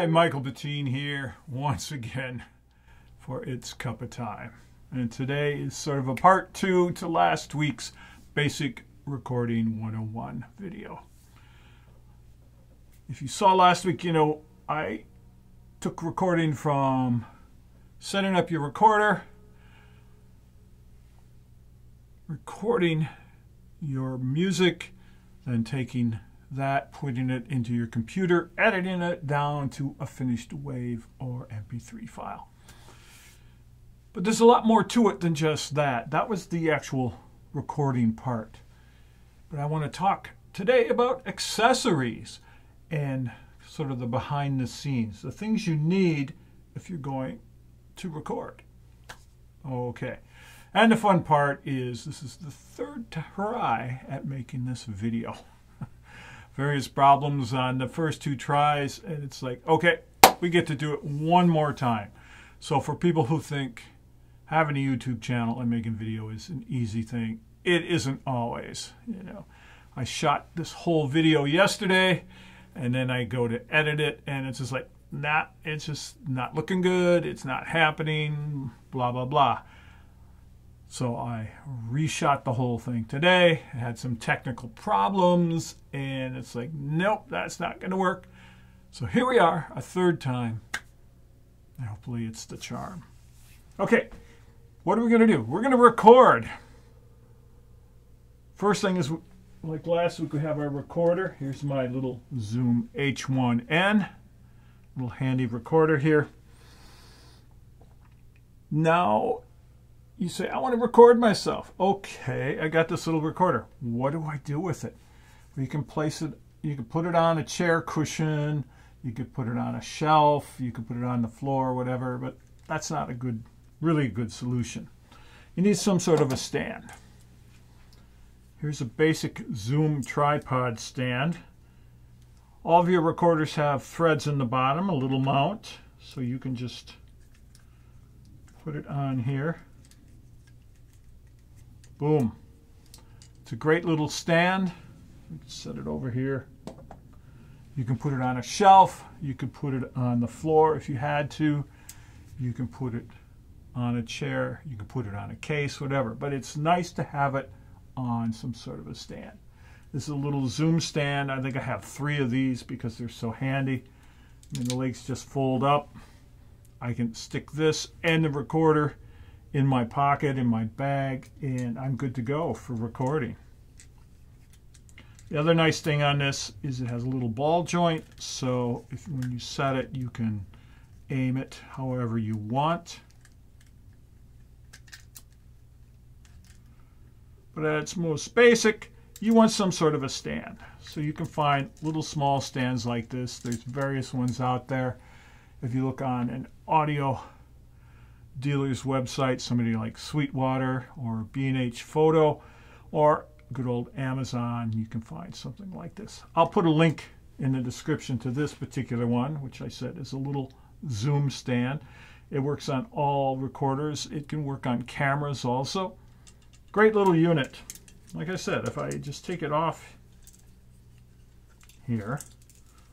Hi, Michael Bettine here once again for It's Cup of Time. And today is sort of a part two to last week's Basic Recording 101 video. If you saw last week, you know, I took recording from setting up your recorder, recording your music, then taking that, putting it into your computer, editing it down to a finished WAV or MP3 file. But there's a lot more to it than just that. That was the actual recording part. But I want to talk today about accessories and sort of the behind the scenes, the things you need if you're going to record. Okay. And the fun part is this is the third try at making this video various problems on the first two tries, and it's like, okay, we get to do it one more time. So for people who think having a YouTube channel and making video is an easy thing, it isn't always. You know, I shot this whole video yesterday, and then I go to edit it, and it's just like, not, it's just not looking good. It's not happening. Blah blah blah. So I reshot the whole thing today. I had some technical problems and it's like, nope, that's not going to work. So here we are, a third time. Hopefully it's the charm. Okay, what are we going to do? We're going to record. First thing is, like last week, we have our recorder. Here's my little Zoom H1N, little handy recorder here. Now, you say, I want to record myself. Okay, I got this little recorder. What do I do with it? Well, you can place it, you can put it on a chair cushion, you could put it on a shelf, you could put it on the floor, whatever, but that's not a good, really a good solution. You need some sort of a stand. Here's a basic Zoom tripod stand. All of your recorders have threads in the bottom, a little mount, so you can just put it on here. Boom. It's a great little stand. Set it over here. You can put it on a shelf. You can put it on the floor if you had to. You can put it on a chair. You can put it on a case, whatever. But it's nice to have it on some sort of a stand. This is a little zoom stand. I think I have three of these because they're so handy. And the legs just fold up. I can stick this and the recorder in my pocket, in my bag, and I'm good to go for recording. The other nice thing on this is it has a little ball joint, so if when you set it, you can aim it however you want. But at its most basic, you want some sort of a stand. So you can find little small stands like this. There's various ones out there. If you look on an audio dealer's website, somebody like Sweetwater or B&H Photo or good old Amazon, you can find something like this. I'll put a link in the description to this particular one, which I said is a little zoom stand. It works on all recorders. It can work on cameras also. Great little unit. Like I said, if I just take it off here,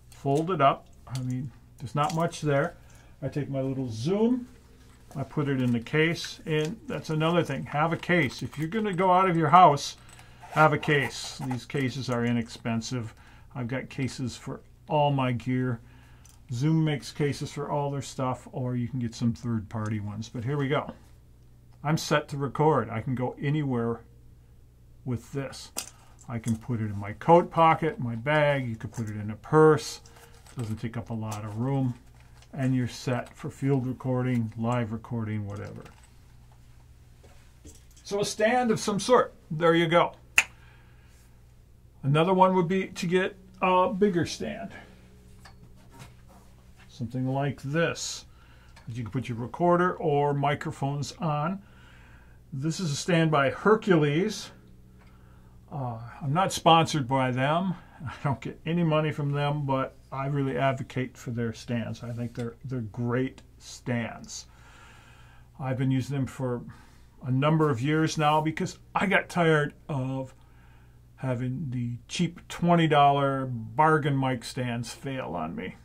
fold it up, I mean, there's not much there. I take my little zoom, I put it in the case, and that's another thing. Have a case. If you're going to go out of your house, have a case. These cases are inexpensive. I've got cases for all my gear. Zoom makes cases for all their stuff, or you can get some third-party ones. But here we go. I'm set to record. I can go anywhere with this. I can put it in my coat pocket, my bag. You could put it in a purse. Doesn't take up a lot of room and you're set for field recording, live recording, whatever. So a stand of some sort. There you go. Another one would be to get a bigger stand. Something like this. You can put your recorder or microphones on. This is a stand by Hercules. Uh, I'm not sponsored by them. I don't get any money from them, but I really advocate for their stands. I think they're they're great stands. I've been using them for a number of years now because I got tired of having the cheap $20 bargain mic stands fail on me.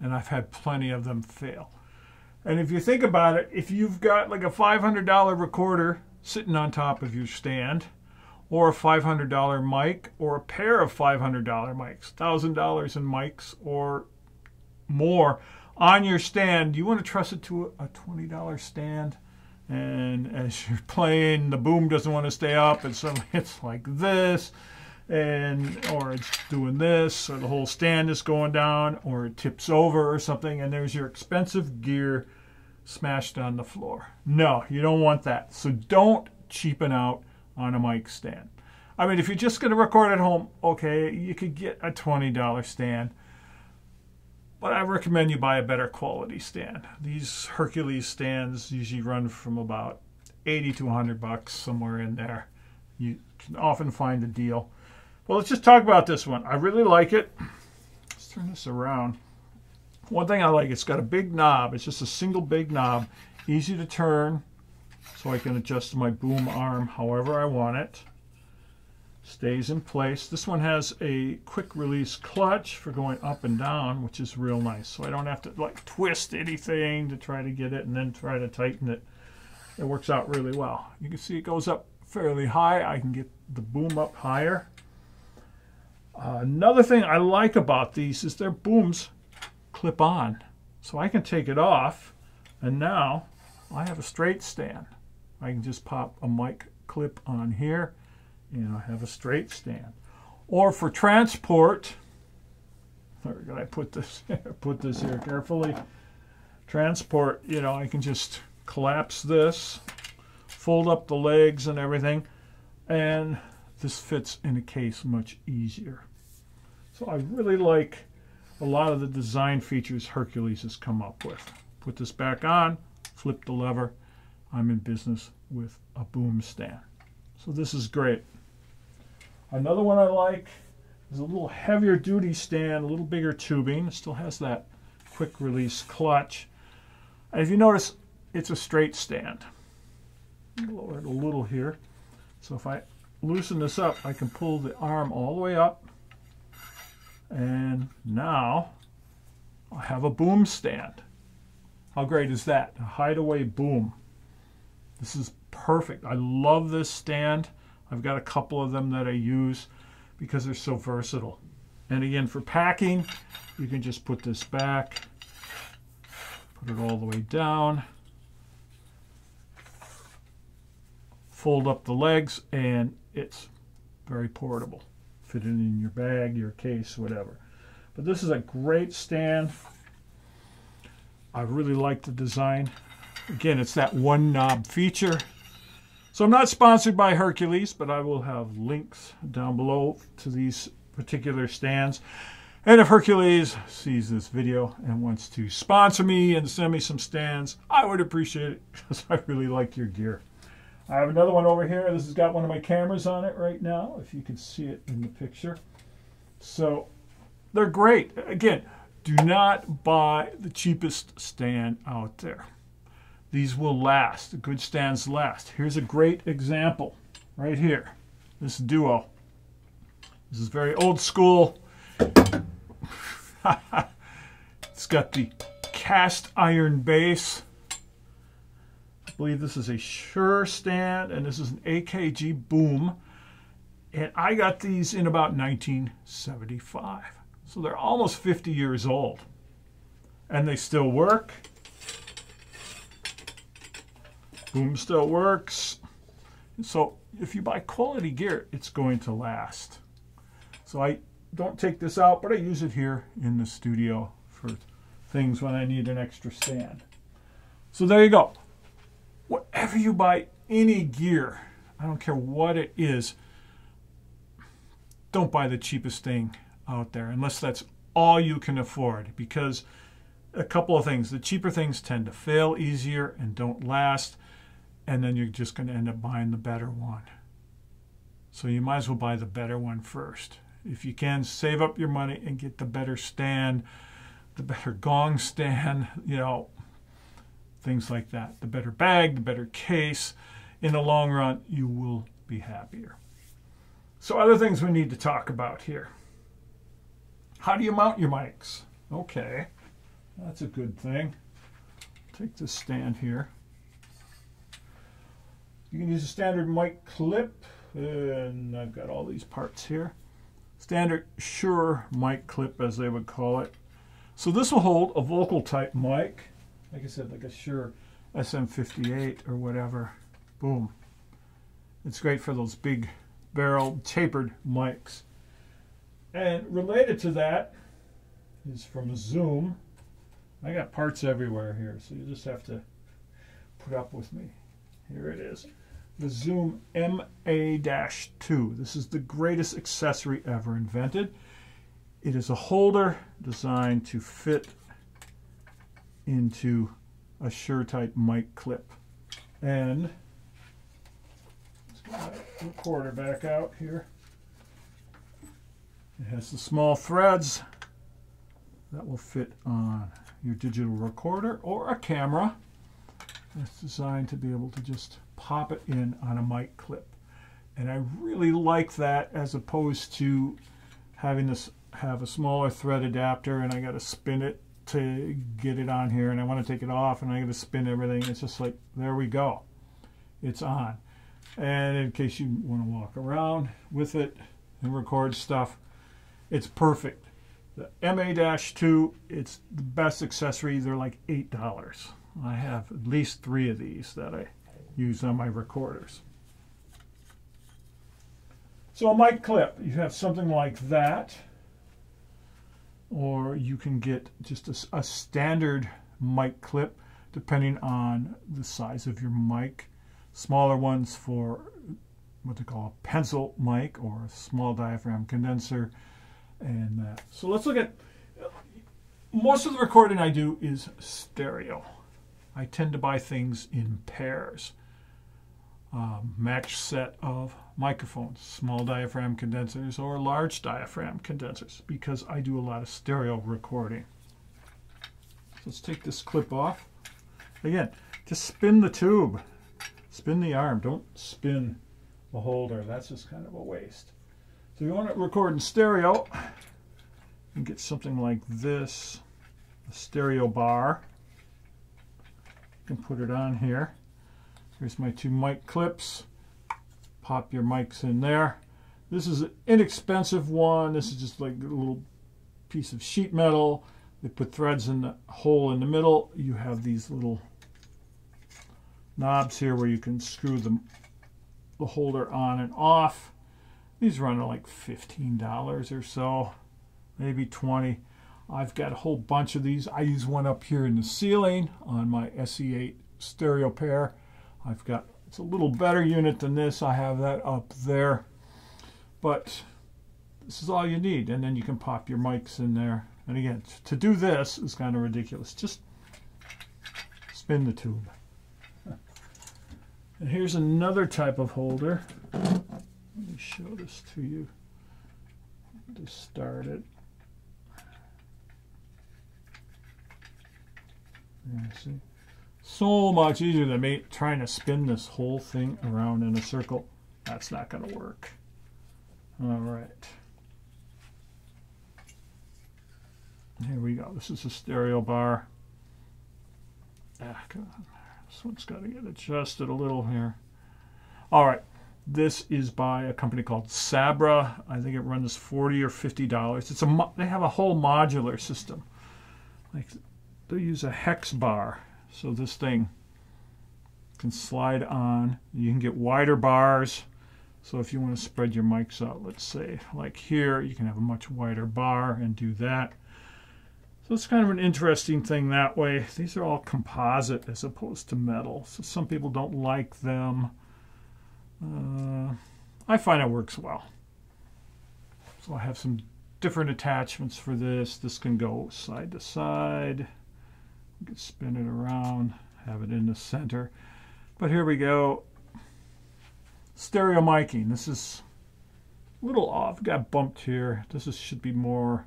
and I've had plenty of them fail. And if you think about it, if you've got like a $500 recorder sitting on top of your stand, or a $500 mic, or a pair of $500 mics, $1,000 in mics, or more on your stand, you want to trust it to a $20 stand. And as you're playing, the boom doesn't want to stay up, and so it's like this and or it's doing this or the whole stand is going down or it tips over or something and there's your expensive gear smashed on the floor. No, you don't want that. So don't cheapen out on a mic stand. I mean, if you're just going to record at home, okay, you could get a $20 stand. But I recommend you buy a better quality stand. These Hercules stands usually run from about 80 to 100 bucks, somewhere in there. You can often find a deal. Well, let's just talk about this one. I really like it. Let's turn this around. One thing I like, it's got a big knob. It's just a single big knob, easy to turn, so I can adjust my boom arm however I want it. Stays in place. This one has a quick release clutch for going up and down, which is real nice. So I don't have to like twist anything to try to get it and then try to tighten it. It works out really well. You can see it goes up fairly high. I can get the boom up higher. Uh, another thing I like about these is their booms clip on. So I can take it off and now I have a straight stand. I can just pop a mic clip on here and I have a straight stand. Or for transport, where can I put this? put this here carefully. Transport, you know, I can just collapse this, fold up the legs and everything, and this fits in a case much easier. So I really like a lot of the design features Hercules has come up with. Put this back on, flip the lever, I'm in business with a boom stand. So this is great. Another one I like is a little heavier duty stand, a little bigger tubing. It still has that quick release clutch. And if you notice, it's a straight stand. Lower it a little here. So if I loosen this up, I can pull the arm all the way up. And now I have a boom stand. How great is that? A hideaway boom. This is perfect. I love this stand. I've got a couple of them that I use because they're so versatile. And again, for packing, you can just put this back, put it all the way down, fold up the legs, and it's very portable. Fit it in your bag, your case, whatever. But this is a great stand. I really like the design. Again, it's that one knob feature. So I'm not sponsored by Hercules, but I will have links down below to these particular stands. And if Hercules sees this video and wants to sponsor me and send me some stands, I would appreciate it because I really like your gear. I have another one over here. This has got one of my cameras on it right now, if you can see it in the picture. So they're great. Again, do not buy the cheapest stand out there. These will last. Good stands last. Here's a great example right here. This duo. This is very old school. it's got the cast iron base I believe this is a Shure stand, and this is an AKG boom. And I got these in about 1975. So they're almost 50 years old. And they still work. Boom still works. So if you buy quality gear, it's going to last. So I don't take this out, but I use it here in the studio for things when I need an extra stand. So there you go whatever you buy, any gear, I don't care what it is, don't buy the cheapest thing out there unless that's all you can afford because a couple of things. The cheaper things tend to fail easier and don't last, and then you're just going to end up buying the better one. So you might as well buy the better one first. If you can, save up your money and get the better stand, the better gong stand, you know, things like that. The better bag, the better case. In the long run, you will be happier. So other things we need to talk about here. How do you mount your mics? Okay. That's a good thing. Take this stand here. You can use a standard mic clip, and I've got all these parts here. Standard Shure mic clip, as they would call it. So this will hold a vocal type mic, like I said, like a Shure SM58 or whatever. Boom. It's great for those big barrel tapered mics. And related to that is from Zoom. I got parts everywhere here, so you just have to put up with me. Here it is. The Zoom MA-2. This is the greatest accessory ever invented. It is a holder designed to fit into a Shure type mic clip. And let's get my recorder back out here. It has the small threads that will fit on your digital recorder or a camera. It's designed to be able to just pop it in on a mic clip. And I really like that as opposed to having this have a smaller thread adapter and I got to spin it to get it on here and I want to take it off and I got to spin everything. It's just like, there we go. It's on. And in case you want to walk around with it and record stuff, it's perfect. The MA-2, it's the best accessory. They're like $8. I have at least three of these that I use on my recorders. So a mic clip, you have something like that, or you can get just a, a standard mic clip depending on the size of your mic. Smaller ones for what they call a pencil mic or a small diaphragm condenser and that. So let's look at, most of the recording I do is stereo. I tend to buy things in pairs. Um, match set of microphones, small diaphragm condensers or large diaphragm condensers because I do a lot of stereo recording. Let's take this clip off. Again, just spin the tube. Spin the arm. Don't spin the holder. That's just kind of a waste. So you want to record in stereo, you get something like this, a stereo bar. You can put it on here. Here's my two mic clips. Pop your mics in there. This is an inexpensive one. This is just like a little piece of sheet metal. They put threads in the hole in the middle. You have these little knobs here where you can screw the, the holder on and off. These run like $15 or so, maybe 20 I've got a whole bunch of these. I use one up here in the ceiling on my SE8 stereo pair. I've got, it's a little better unit than this. I have that up there. But this is all you need. And then you can pop your mics in there. And again, to do this is kind of ridiculous. Just spin the tube. And here's another type of holder. Let me show this to you to start it. Yeah, see? So much easier than me trying to spin this whole thing around in a circle. That's not going to work. All right. Here we go. This is a stereo bar. Ah, this one's got to get adjusted a little here. All right. This is by a company called Sabra. I think it runs 40 or 50 dollars. It's a they have a whole modular system. Like they use a hex bar so this thing can slide on. You can get wider bars. So if you want to spread your mics out, let's say like here, you can have a much wider bar and do that. So it's kind of an interesting thing that way. These are all composite as opposed to metal. So some people don't like them. Uh, I find it works well. So I have some different attachments for this. This can go side to side. Spin it around, have it in the center. But here we go. Stereo miking. This is a little off. Got bumped here. This is, should be more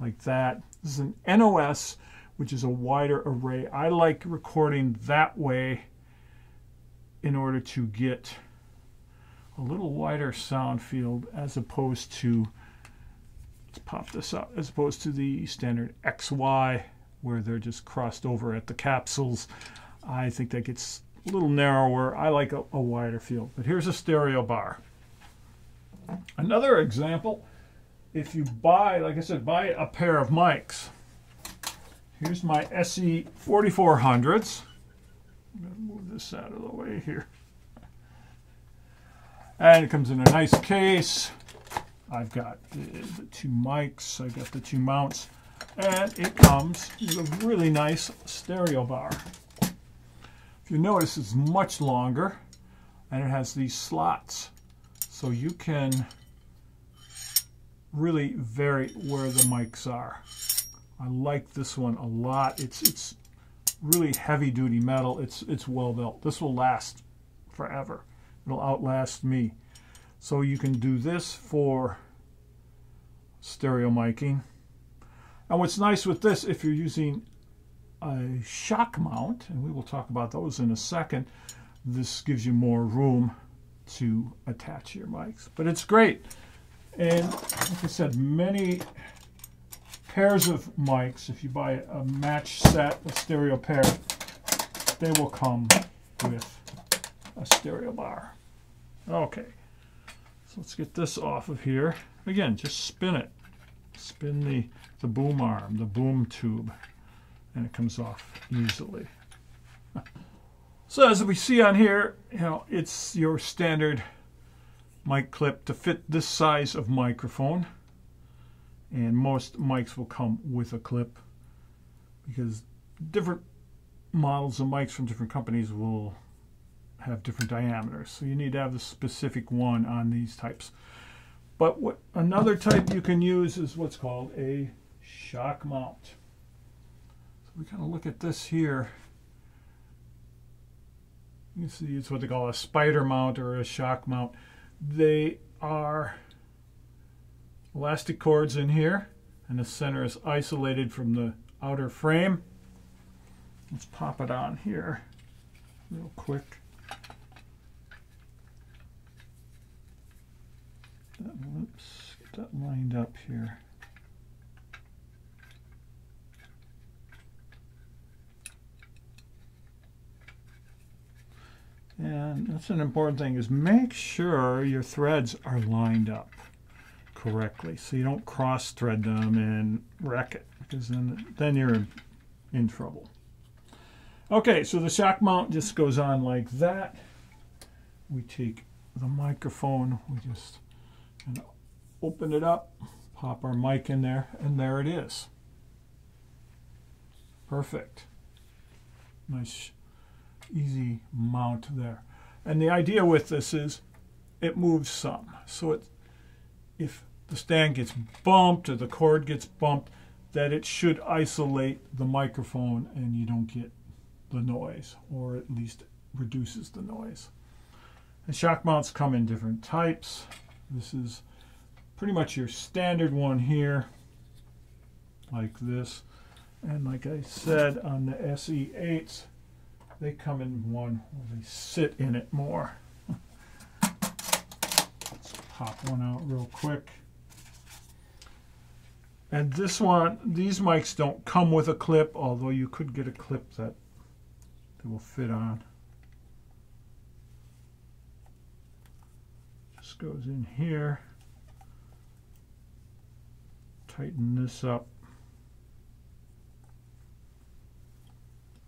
like that. This is an NOS, which is a wider array. I like recording that way in order to get a little wider sound field as opposed to, let's pop this up, as opposed to the standard XY where they're just crossed over at the capsules. I think that gets a little narrower. I like a, a wider field. But here's a stereo bar. Another example, if you buy, like I said, buy a pair of mics. Here's my SE 4400s. I'm going to move this out of the way here. And it comes in a nice case. I've got the, the two mics, I've got the two mounts, and it comes with a really nice stereo bar. If you notice, it's much longer, and it has these slots. So you can really vary where the mics are. I like this one a lot. It's it's really heavy duty metal. It's it's well built. This will last forever. It'll outlast me. So you can do this for stereo miking. And what's nice with this, if you're using a shock mount, and we will talk about those in a second, this gives you more room to attach your mics. But it's great. And like I said, many pairs of mics, if you buy a match set, a stereo pair, they will come with a stereo bar. Okay, so let's get this off of here. Again, just spin it. Spin the, the boom arm, the boom tube, and it comes off easily. So as we see on here, you know, it's your standard mic clip to fit this size of microphone. And most mics will come with a clip because different models of mics from different companies will have different diameters. So you need to have the specific one on these types. But what another type you can use is what's called a shock mount. So we kind of look at this here. You see, it's what they call a spider mount or a shock mount. They are elastic cords in here, and the center is isolated from the outer frame. Let's pop it on here real quick. That, get that lined up here. And that's an important thing is make sure your threads are lined up correctly so you don't cross thread them and wreck it because then, then you're in, in trouble. Okay, so the shock mount just goes on like that. We take the microphone, we just open it up, pop our mic in there, and there it is. Perfect. Nice easy mount there. And the idea with this is it moves some. So it, if the stand gets bumped or the cord gets bumped, that it should isolate the microphone and you don't get the noise, or at least reduces the noise. The shock mounts come in different types. This is pretty much your standard one here, like this. And like I said on the SE8s, they come in one they sit in it more. Let's pop one out real quick. And this one, these mics don't come with a clip, although you could get a clip that they will fit on. Goes in here. Tighten this up.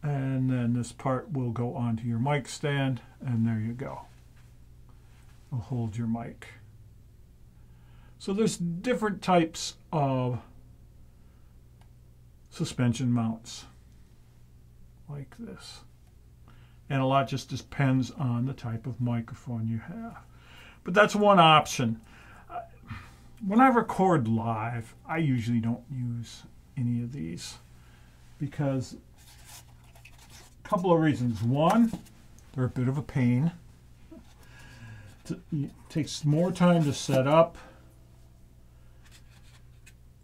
and then this part will go onto your mic stand and there you go will hold your mic so there's different types of suspension mounts like this and a lot just depends on the type of microphone you have but that's one option uh, when I record live I usually don't use any of these because a couple of reasons. One, they're a bit of a pain. It takes more time to set up.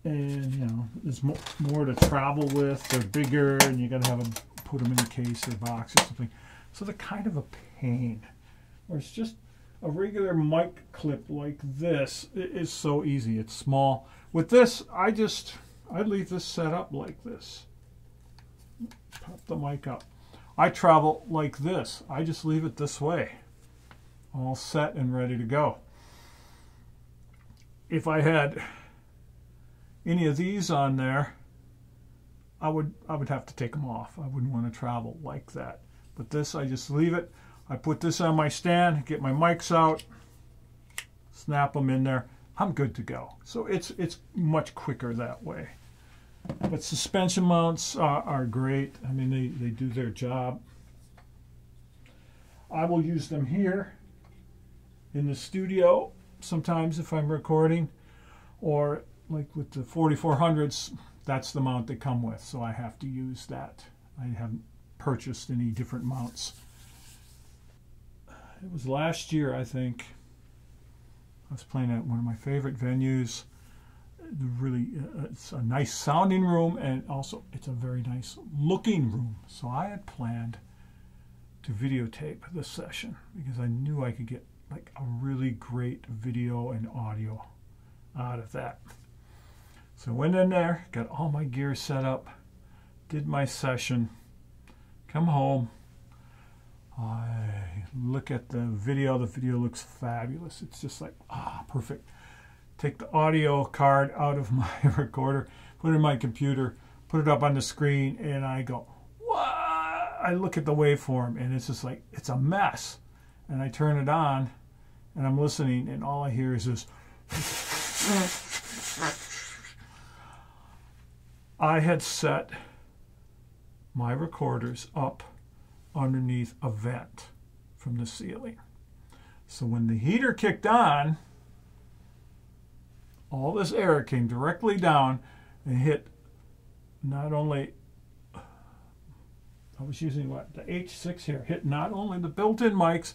And, you know, there's more, more to travel with. They're bigger, and you got to have them put them in a case or box or something. So they're kind of a pain. Or it's just a regular mic clip like this is so easy. It's small. With this, I just, I leave this set up like this. pop the mic up. I travel like this. I just leave it this way, all set and ready to go. If I had any of these on there, I would I would have to take them off. I wouldn't want to travel like that. But this, I just leave it. I put this on my stand, get my mics out, snap them in there. I'm good to go. So it's it's much quicker that way. But suspension mounts are, are great. I mean, they, they do their job. I will use them here in the studio sometimes if I'm recording or like with the 4400s that's the mount they come with so I have to use that I haven't purchased any different mounts it was last year I think. I was playing at one of my favorite venues. Really uh, it's a nice sounding room and also it's a very nice looking room. So I had planned to videotape this session because I knew I could get like a really great video and audio out of that. So went in there got all my gear set up did my session come home I look at the video the video looks fabulous it's just like ah perfect take the audio card out of my recorder, put it in my computer, put it up on the screen, and I go, what? I look at the waveform, and it's just like, it's a mess. And I turn it on, and I'm listening, and all I hear is this. I had set my recorders up underneath a vent from the ceiling. So when the heater kicked on, all this air came directly down and hit not only I was using what the H6 here hit not only the built-in mics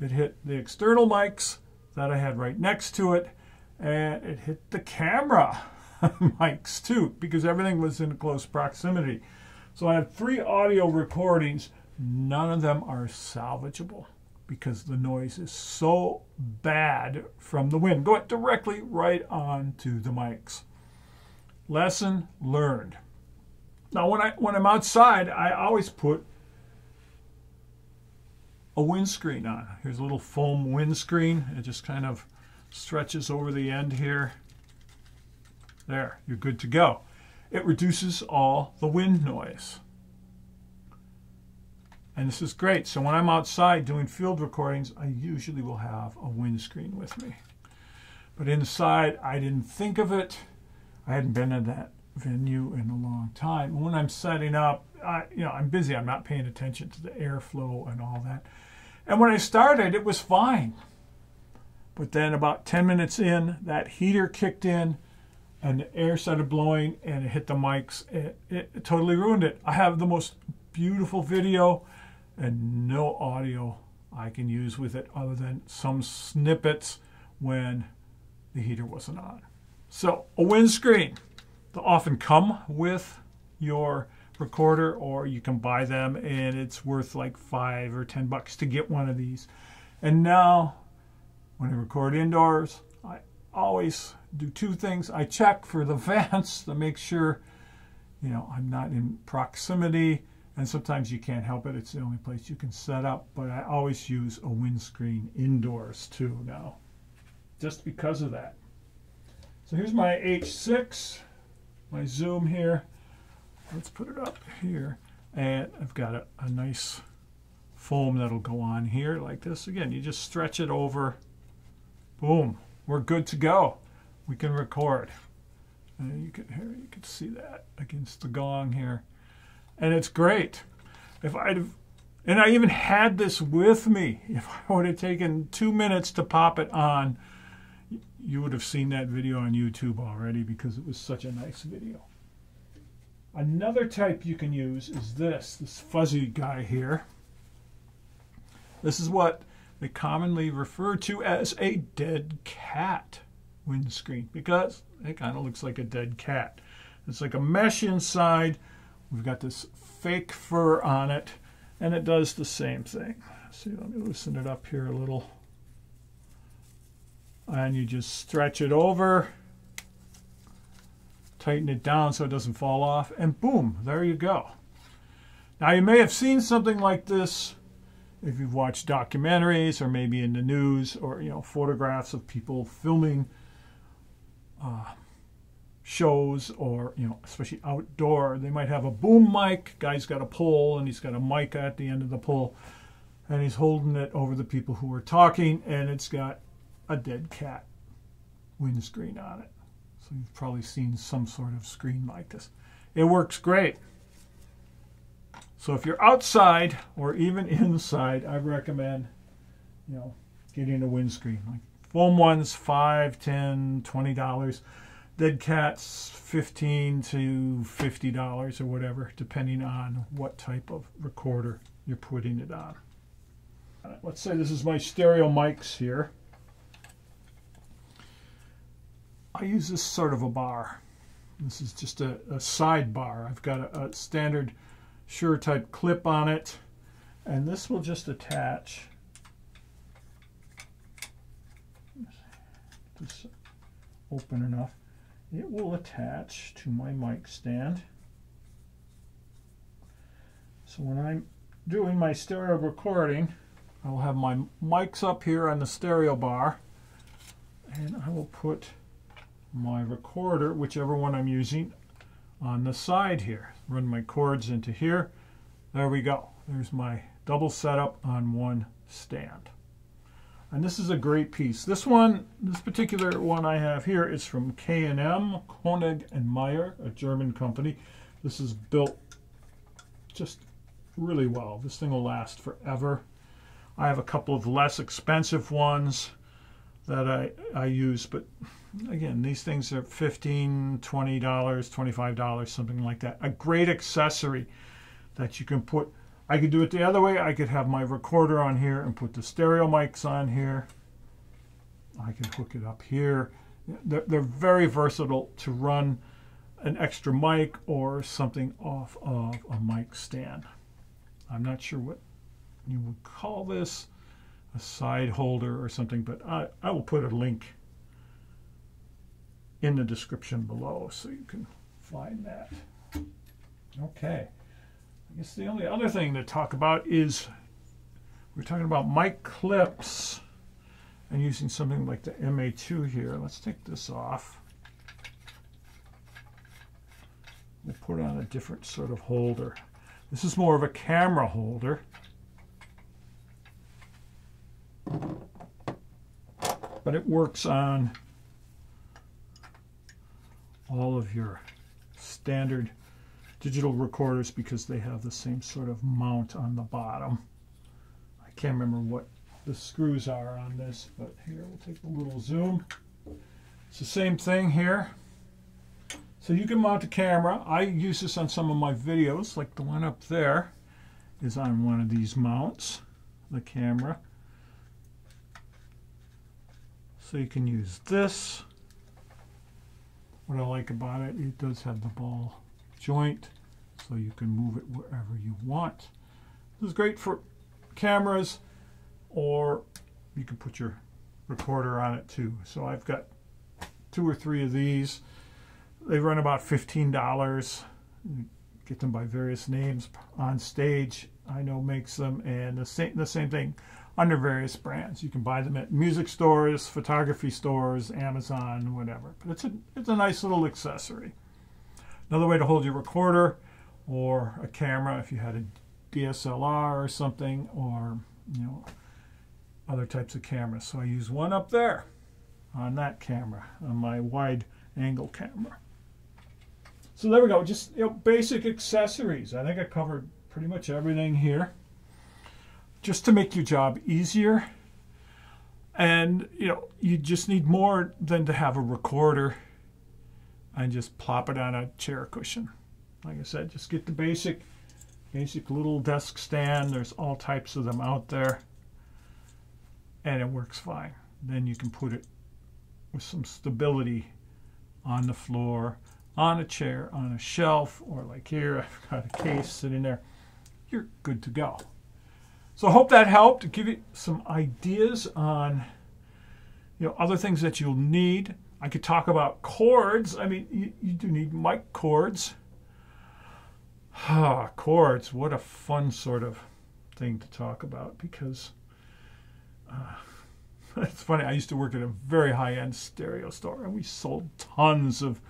it hit the external mics that I had right next to it and it hit the camera mics too because everything was in close proximity so I have three audio recordings none of them are salvageable because the noise is so bad from the wind. Going directly right on to the mics. Lesson learned. Now when I when I'm outside, I always put a windscreen on. Here's a little foam windscreen. It just kind of stretches over the end here. There, you're good to go. It reduces all the wind noise. And this is great. So when I'm outside doing field recordings, I usually will have a windscreen with me. But inside, I didn't think of it. I hadn't been in that venue in a long time. When I'm setting up, I, you know, I'm busy. I'm not paying attention to the airflow and all that. And when I started, it was fine. But then about 10 minutes in, that heater kicked in and the air started blowing and it hit the mics. It, it, it totally ruined it. I have the most beautiful video and no audio I can use with it other than some snippets when the heater wasn't on. So a windscreen, they'll often come with your recorder or you can buy them and it's worth like five or ten bucks to get one of these. And now when I record indoors, I always do two things. I check for the vents to make sure you know I'm not in proximity and sometimes you can't help it. It's the only place you can set up. But I always use a windscreen indoors too now, just because of that. So here's my H6, my zoom here. Let's put it up here. And I've got a, a nice foam that'll go on here like this. Again, you just stretch it over. Boom. We're good to go. We can record. And you can here you can see that against the gong here and it's great. If I'd and I even had this with me. If I would have taken two minutes to pop it on, you would have seen that video on YouTube already because it was such a nice video. Another type you can use is this, this fuzzy guy here. This is what they commonly refer to as a dead cat windscreen because it kind of looks like a dead cat. It's like a mesh inside We've got this fake fur on it, and it does the same thing. See, let me loosen it up here a little. And you just stretch it over, tighten it down so it doesn't fall off, and boom, there you go. Now you may have seen something like this if you've watched documentaries or maybe in the news or you know photographs of people filming uh, shows or you know especially outdoor they might have a boom mic guy's got a pole and he's got a mic at the end of the pole and he's holding it over the people who are talking and it's got a dead cat windscreen on it so you've probably seen some sort of screen like this it works great so if you're outside or even inside, I recommend, you know, getting a windscreen. Like foam ones, five, ten, twenty dollars. Dead cats, fifteen to fifty dollars or whatever, depending on what type of recorder you're putting it on. Let's say this is my stereo mics here. I use this sort of a bar. This is just a, a side bar. I've got a, a standard Shure type clip on it. And this will just attach. This open enough. It will attach to my mic stand. So when I'm doing my stereo recording, I'll have my mics up here on the stereo bar and I will put my recorder, whichever one I'm using, on the side here. Run my cords into here. There we go. There's my double setup on one stand. And this is a great piece. This one, this particular one I have here is from K&M, Koenig and Meyer, a German company. This is built just really well. This thing will last forever. I have a couple of less expensive ones that I, I use, but again, these things are $15, $20, $25, something like that. A great accessory that you can put. I could do it the other way. I could have my recorder on here and put the stereo mics on here. I can hook it up here. They're, they're very versatile to run an extra mic or something off of a mic stand. I'm not sure what you would call this, a side holder or something, but I, I will put a link in the description below so you can find that. Okay. I guess the only other thing to talk about is we're talking about mic clips and using something like the MA2 here. Let's take this off. We'll put on a different sort of holder. This is more of a camera holder. But it works on all of your standard digital recorders because they have the same sort of mount on the bottom. I can't remember what the screws are on this, but here we'll take a little zoom. It's the same thing here. So you can mount a camera. I use this on some of my videos, like the one up there is on one of these mounts, the camera. So you can use this what I like about it, it does have the ball joint, so you can move it wherever you want. This is great for cameras, or you can put your recorder on it too. So I've got two or three of these. They run about $15. get them by various names. On Stage, I know makes them, and the same, the same thing under various brands. You can buy them at music stores, photography stores, Amazon, whatever. But it's a, it's a nice little accessory. Another way to hold your recorder or a camera if you had a DSLR or something or, you know, other types of cameras. So I use one up there on that camera, on my wide angle camera. So there we go, just you know, basic accessories. I think I covered pretty much everything here just to make your job easier. And, you know, you just need more than to have a recorder and just plop it on a chair cushion. Like I said, just get the basic, basic little desk stand. There's all types of them out there. And it works fine. Then you can put it with some stability on the floor, on a chair, on a shelf, or like here, I've got a case sitting there. You're good to go. So I hope that helped give you some ideas on you know other things that you'll need. I could talk about cords. I mean, you, you do need mic cords. Ah, chords. What a fun sort of thing to talk about because uh, it's funny. I used to work at a very high end stereo store and we sold tons of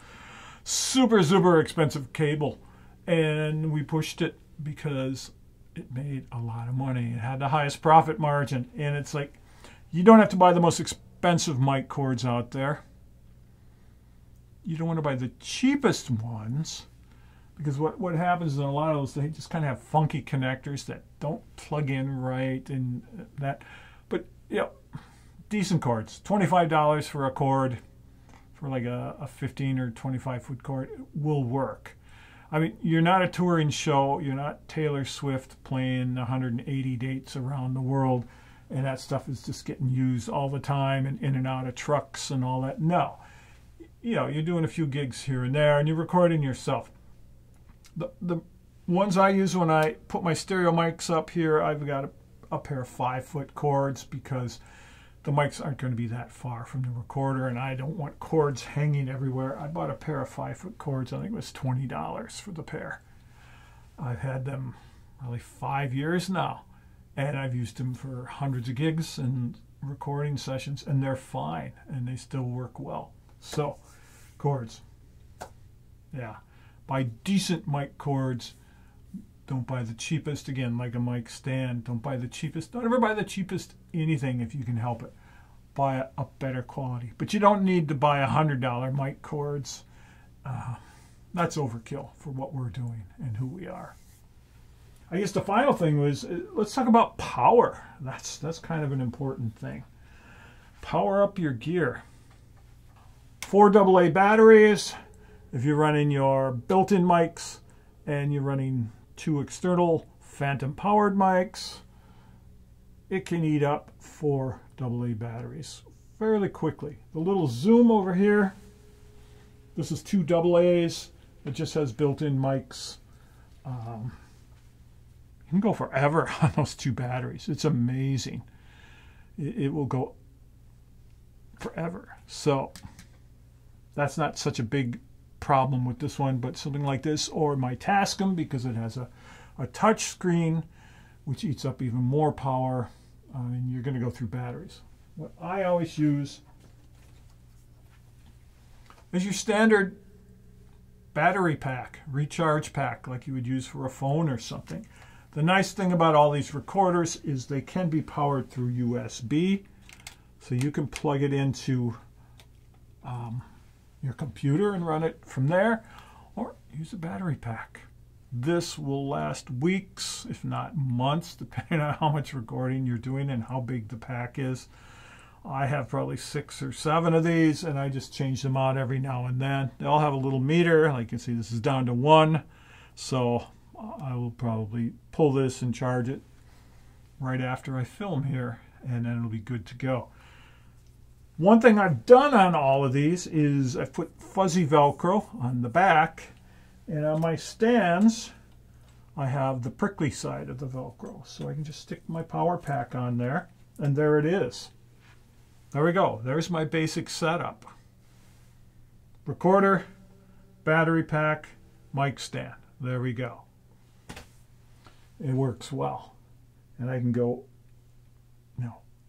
super, super expensive cable. And we pushed it because it made a lot of money. It had the highest profit margin. And it's like, you don't have to buy the most expensive mic cords out there. You don't want to buy the cheapest ones because what, what happens is a lot of those, they just kind of have funky connectors that don't plug in right and uh, that. But, you know, decent cords. $25 for a cord for like a, a 15 or 25 foot cord will work. I mean, you're not a touring show. You're not Taylor Swift playing 180 dates around the world, and that stuff is just getting used all the time and in and out of trucks and all that. No, you know, you're doing a few gigs here and there, and you're recording yourself. The the ones I use when I put my stereo mics up here, I've got a, a pair of five foot cords because the mics aren't going to be that far from the recorder and I don't want cords hanging everywhere. I bought a pair of five foot cords. I think it was $20 for the pair. I've had them probably five years now and I've used them for hundreds of gigs and recording sessions and they're fine and they still work well. So cords. Yeah. Buy decent mic cords. Don't buy the cheapest again, like a mic stand. Don't buy the cheapest. Don't ever buy the cheapest anything if you can help it. Buy a, a better quality. But you don't need to buy a hundred dollar mic cords. Uh, that's overkill for what we're doing and who we are. I guess the final thing was uh, let's talk about power. That's that's kind of an important thing. Power up your gear. Four AA batteries. If you're running your built-in mics and you're running two external phantom powered mics, it can eat up four AA batteries fairly quickly. The little zoom over here, this is two AA's. It just has built-in mics. Um, you can go forever on those two batteries. It's amazing. It, it will go forever. So that's not such a big problem with this one, but something like this, or my Tascam because it has a, a touch screen, which eats up even more power I mean, you're going to go through batteries. What I always use is your standard battery pack, recharge pack, like you would use for a phone or something. The nice thing about all these recorders is they can be powered through USB, so you can plug it into um, your computer and run it from there, or use a battery pack. This will last weeks, if not months, depending on how much recording you're doing and how big the pack is. I have probably six or seven of these, and I just change them out every now and then. They all have a little meter. Like you can see, this is down to one. So uh, I will probably pull this and charge it right after I film here, and then it'll be good to go. One thing I've done on all of these is I've put fuzzy Velcro on the back and on my stands, I have the prickly side of the Velcro. So I can just stick my power pack on there, and there it is. There we go. There's my basic setup. Recorder, battery pack, mic stand. There we go. It works well. And I can go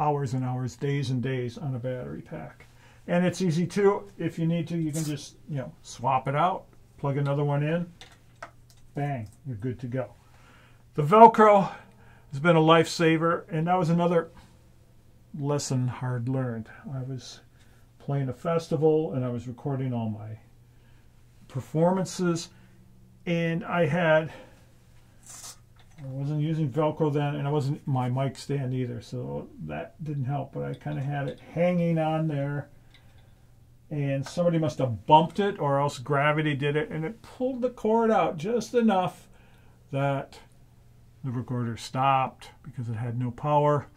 hours and hours, days and days on a battery pack. And it's easy too. If you need to, you can just, you know, swap it out plug another one in, bang, you're good to go. The Velcro has been a lifesaver, and that was another lesson hard learned. I was playing a festival and I was recording all my performances, and I had I wasn't using Velcro then, and I wasn't my mic stand either, so that didn't help. But I kind of had it hanging on there and somebody must have bumped it or else gravity did it and it pulled the cord out just enough that the recorder stopped because it had no power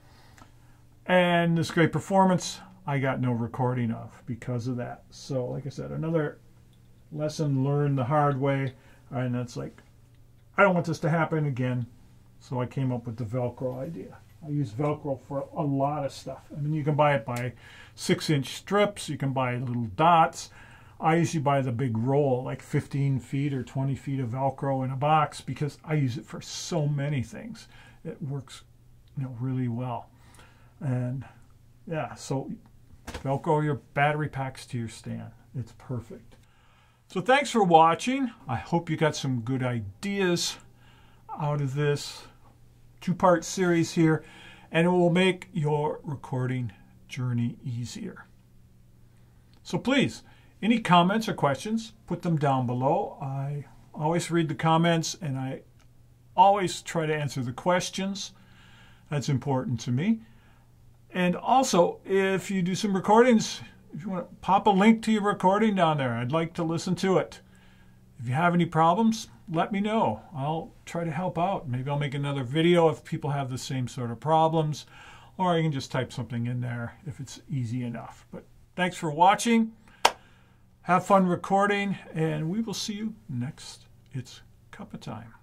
and this great performance I got no recording of because of that so like I said another lesson learned the hard way and that's like I don't want this to happen again so I came up with the velcro idea I use Velcro for a lot of stuff. I mean, you can buy it by six inch strips, you can buy little dots. I usually buy the big roll, like 15 feet or 20 feet of Velcro in a box because I use it for so many things. It works, you know, really well. And yeah, so Velcro your battery packs to your stand. It's perfect. So thanks for watching. I hope you got some good ideas out of this two-part series here, and it will make your recording journey easier. So please, any comments or questions, put them down below. I always read the comments and I always try to answer the questions. That's important to me. And also, if you do some recordings, if you want to pop a link to your recording down there, I'd like to listen to it. If you have any problems, let me know. I'll try to help out. Maybe I'll make another video if people have the same sort of problems, or I can just type something in there if it's easy enough. But thanks for watching. Have fun recording, and we will see you next It's Cup of Time.